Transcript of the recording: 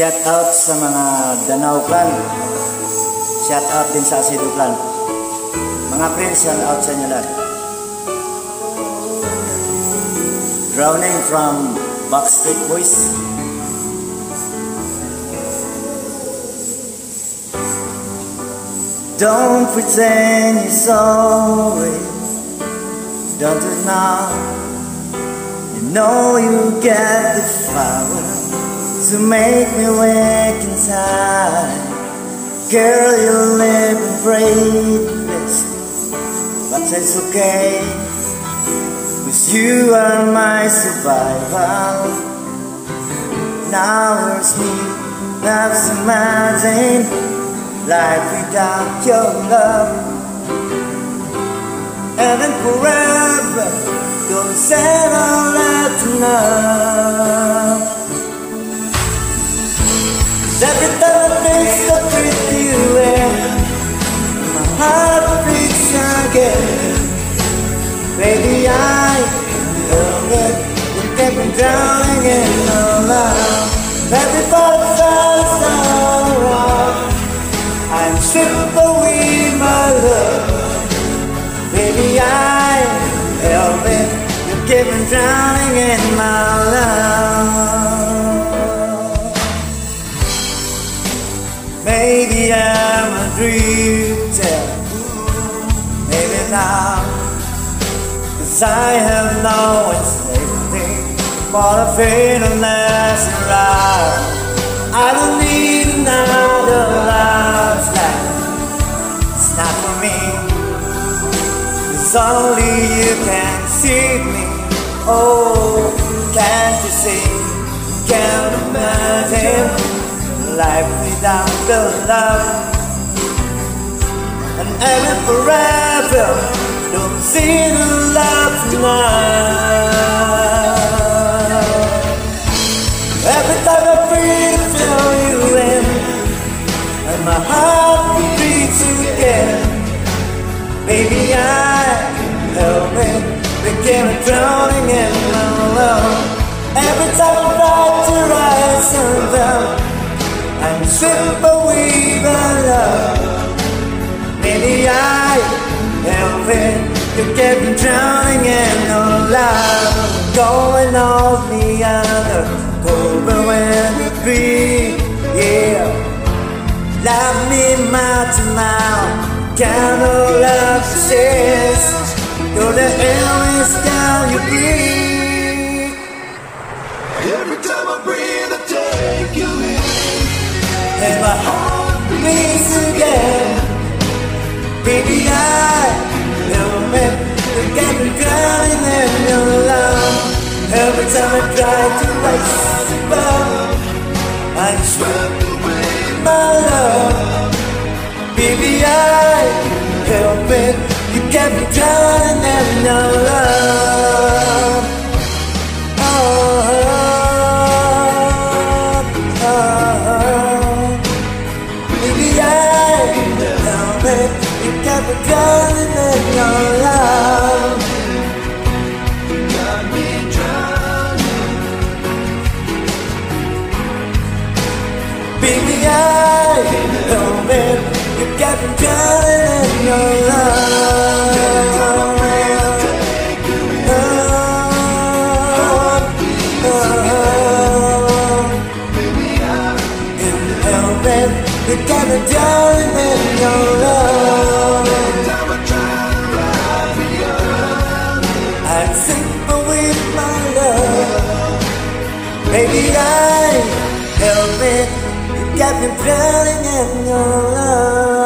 Shout out sa mga Danau Clan. Shout out din sa Asido Clan. Mga friends, shout out sa inyo lahat. Drowning from Backstreet Boys. Don't pretend you're sorry. Don't do it now. You know you get the power to make me wake inside. Girl, you live in greatness, but it's okay. Cause you are my survival. Now here's me, love's imagine life without your love. And then forever, don't settle that love. Simple with my love. Baby, I help it. You keep me drowning in my love. Maybe I'm a dreamer. Maybe not. I have no safety for the faithfulness around. I don't need another love life. It's not for me. It's only you can see me. Oh, can't you see? Can't imagine life without the love. And ever forever, don't see the love tonight. Baby, I can help it, a drowning in my love. Every time I try to rise and down, I'm simple with my love. Maybe I can help it, you get me drowning in your love. Kind of love says, you're the airways down you breathe. Every time I breathe, I take you in. And my heart beats again. Baby, I help it, you get me drowning in your love. Every time I try to rise above, I'm swept away my love. Baby, I can help it, you get me. Baby, I help it, you get me drowning in your love. Baby, I help it. You got me drowning in your love.